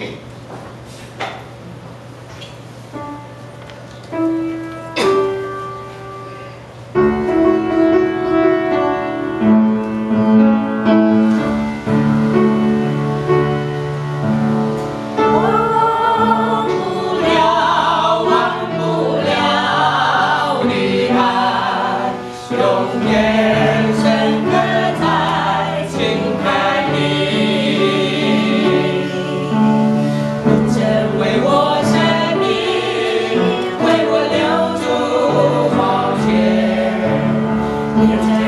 Okay. Yeah.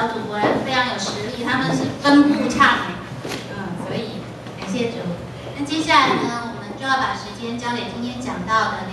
小主播非常有实力他们是分步唱的嗯所以感谢主。那接下来呢我们就要把时间交给今天讲到的